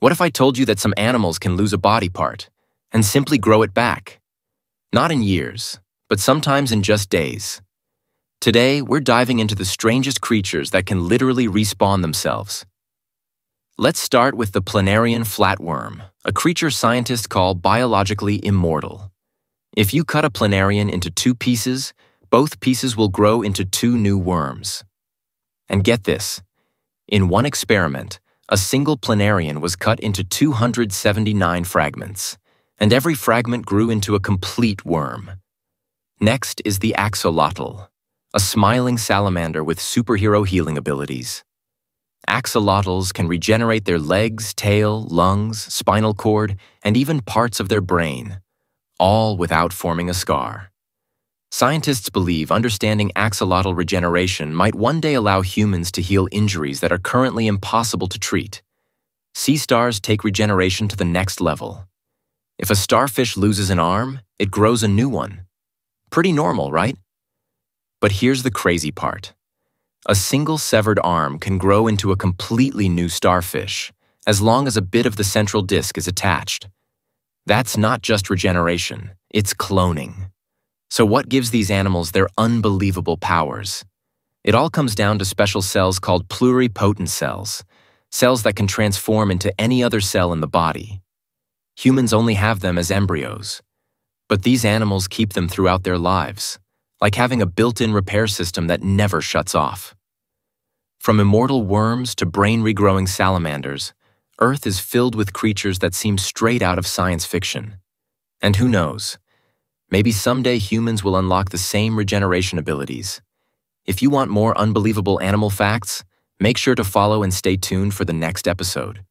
What if I told you that some animals can lose a body part and simply grow it back? Not in years, but sometimes in just days. Today, we're diving into the strangest creatures that can literally respawn themselves. Let's start with the planarian flatworm, a creature scientists call biologically immortal. If you cut a planarian into two pieces, both pieces will grow into two new worms. And get this in one experiment, a single planarian was cut into 279 fragments, and every fragment grew into a complete worm. Next is the axolotl, a smiling salamander with superhero healing abilities. Axolotls can regenerate their legs, tail, lungs, spinal cord, and even parts of their brain, all without forming a scar. Scientists believe understanding axolotl regeneration might one day allow humans to heal injuries that are currently impossible to treat. Sea stars take regeneration to the next level. If a starfish loses an arm, it grows a new one. Pretty normal, right? But here's the crazy part. A single severed arm can grow into a completely new starfish, as long as a bit of the central disc is attached. That's not just regeneration, it's cloning. So what gives these animals their unbelievable powers? It all comes down to special cells called pluripotent cells, cells that can transform into any other cell in the body. Humans only have them as embryos. But these animals keep them throughout their lives, like having a built-in repair system that never shuts off. From immortal worms to brain-regrowing salamanders, Earth is filled with creatures that seem straight out of science fiction. And who knows, maybe someday humans will unlock the same regeneration abilities. If you want more unbelievable animal facts, make sure to follow and stay tuned for the next episode.